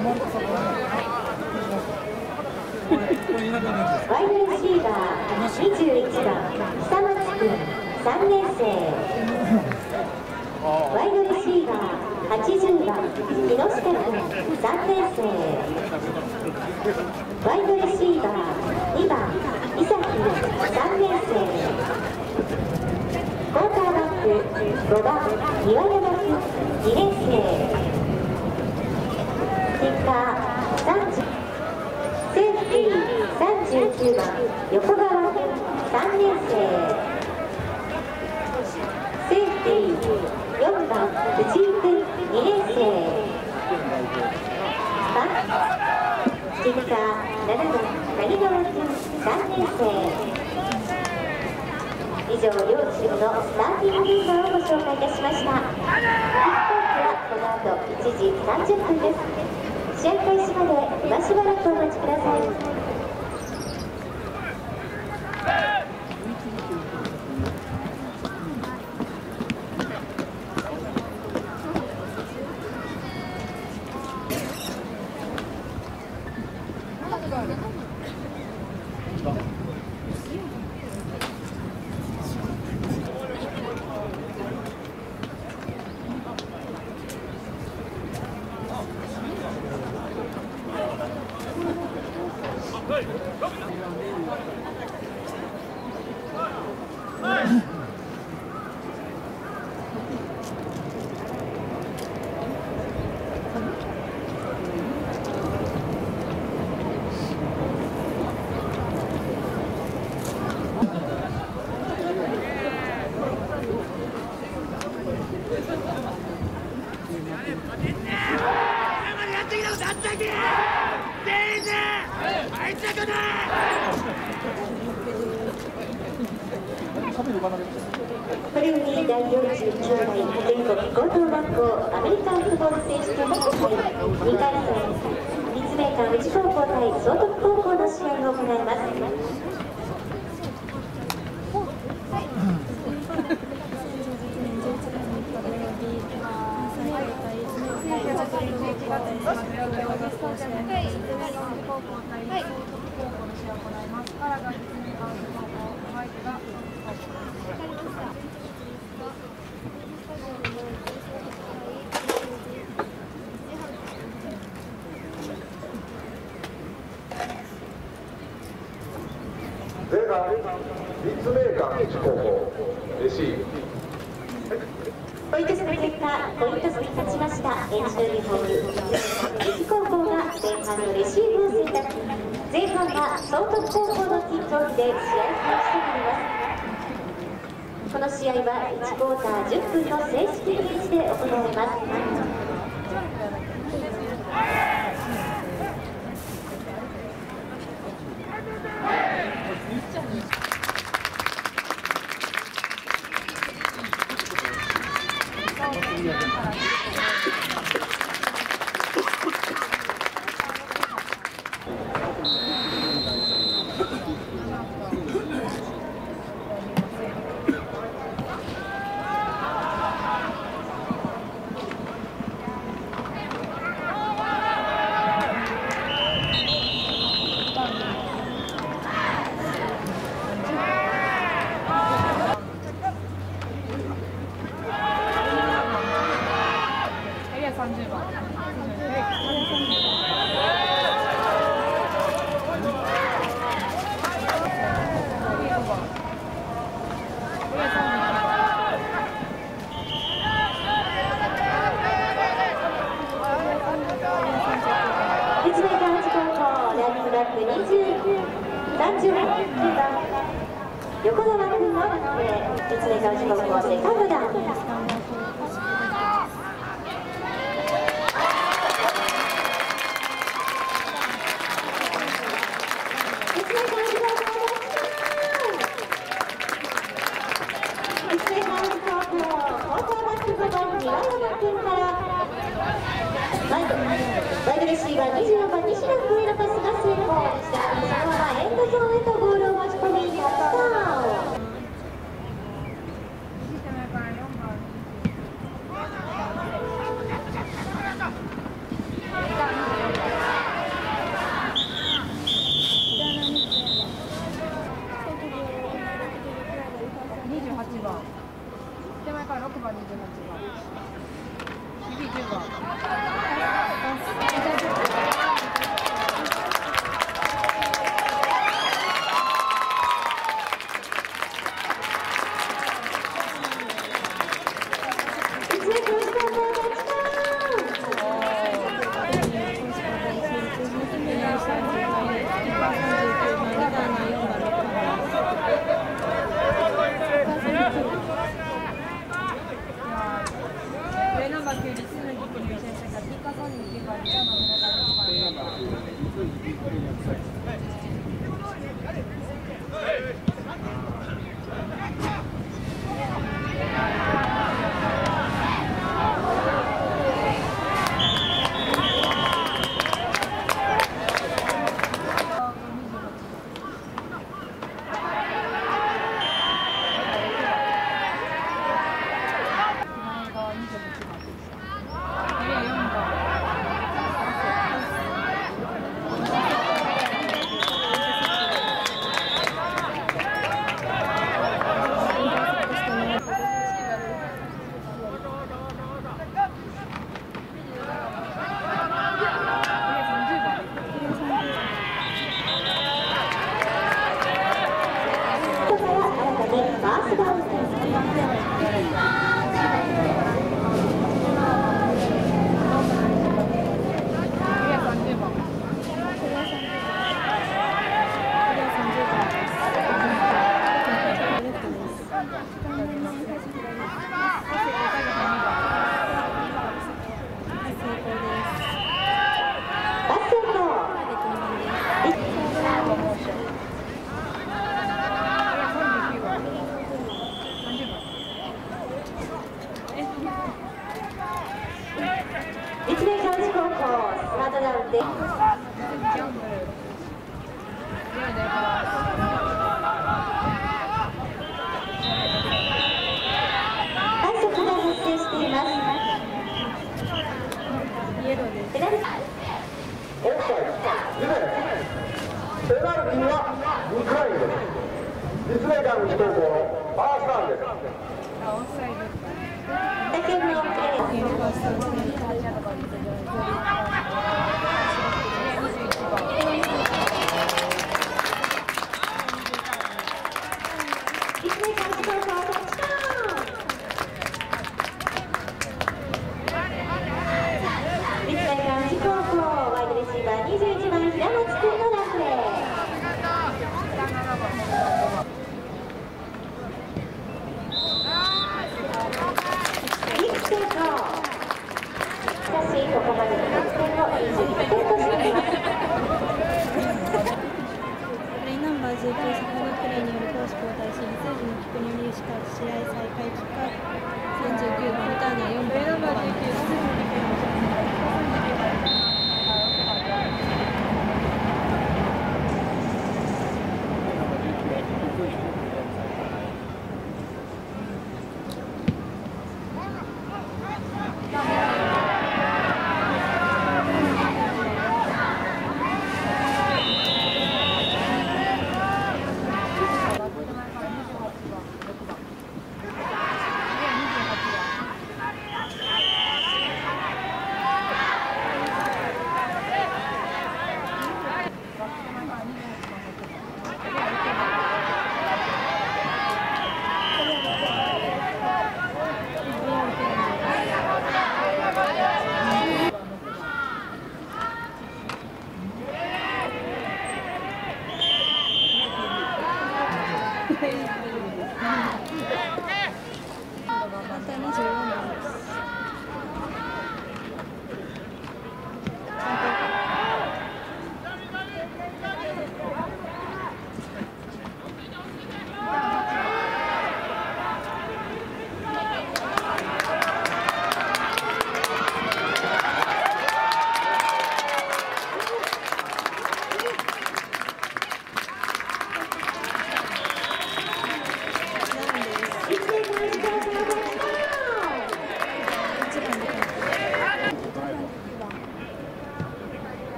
ワイドレシーバー21番久松君3年生。ワイドレシーバー80番木下君3年生。ワイドレシーバー2番伊崎3年生クォーターバック5番岩山君2年生。カー30セーフティー39番横川君3年生セーフティー4番藤井君2年生バッキッカー7番谷川君3年生以上両チームのスターティングメンバーをご紹介いたしましたキックオフはこの後1時30分です試合開始まで今しばらくお待ちください。あい。つらかこれより第49代全国高等学校アメリカンフットボール選手権大会2回戦立命館宇治高校対総督高校の試合を行います前半立命館一高校レシーブポイント数の結果、ポイント数に勝ちました演習ユニフォーム西高校が前半のレシーブ。を選択前半は総督高校のキックオフで試合開始となります。この試合は1クォーター10分の正式リリースで行われます。バ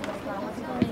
忘れない。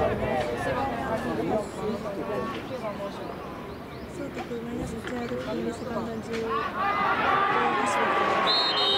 総局マイナス1アルファールスバンダン10をお仕事です。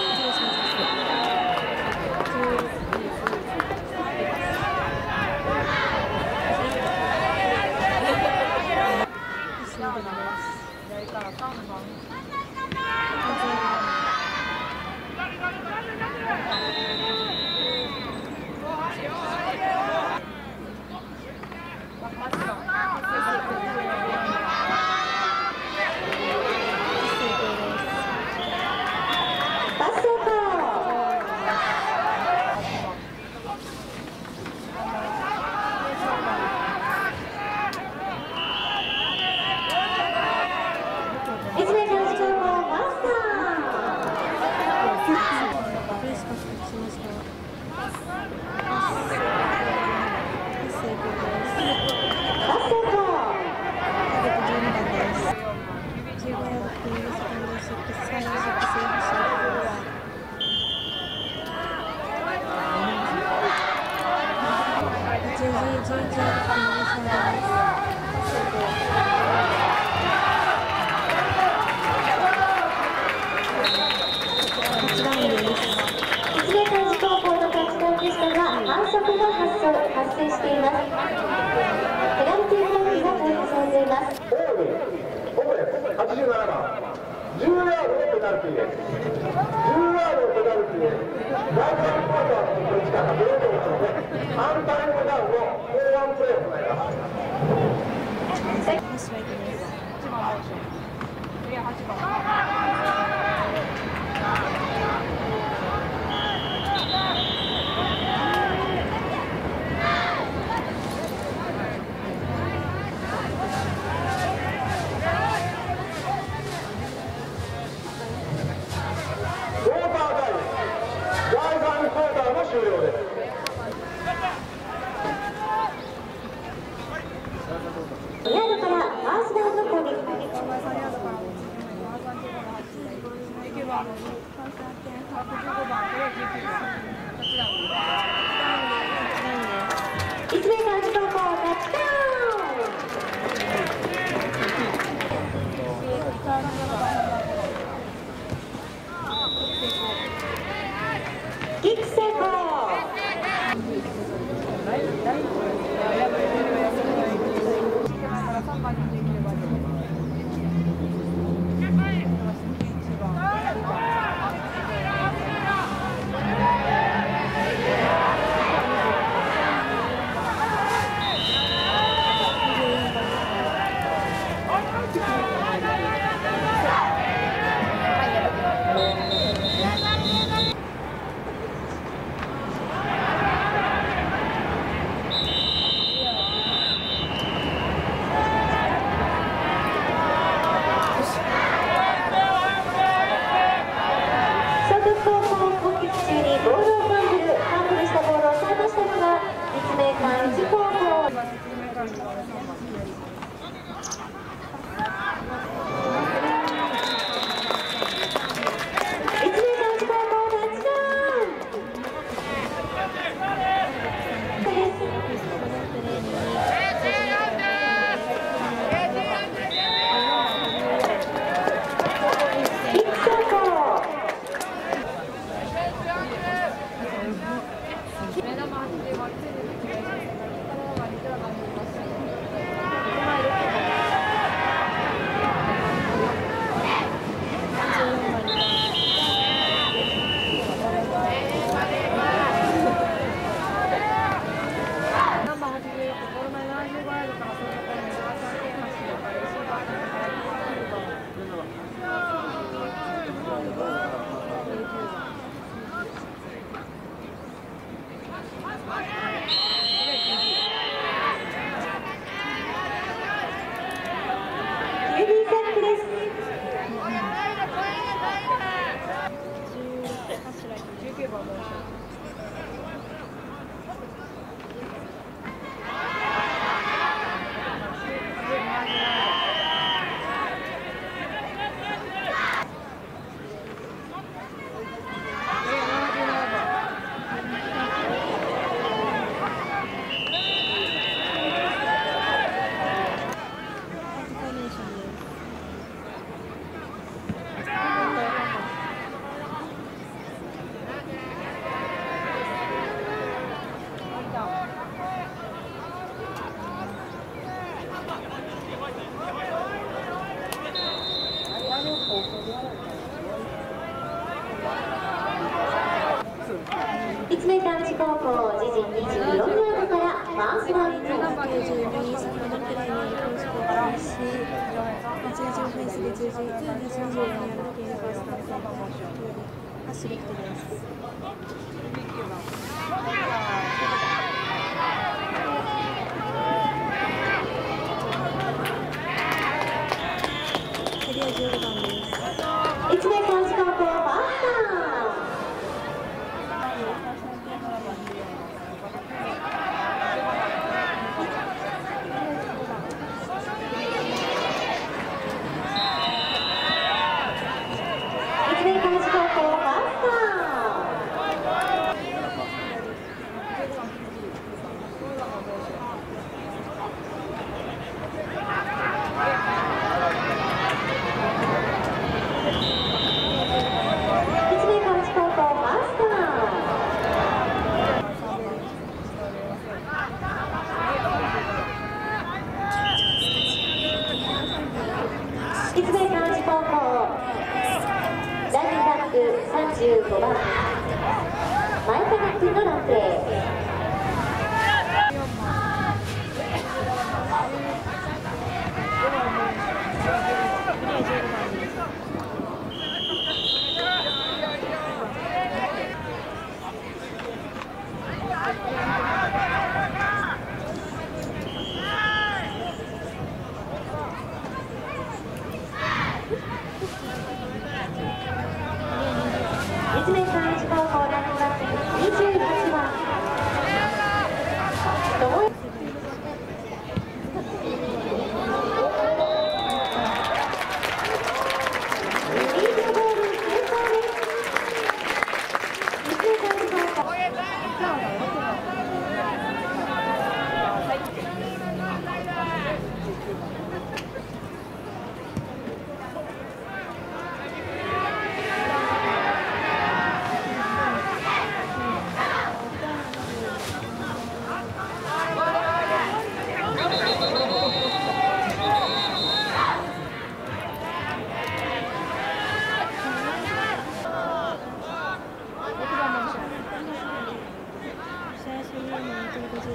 桜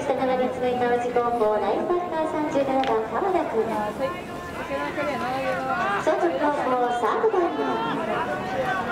下7列目川内高校ライフバッター37番川田君。外の方向3番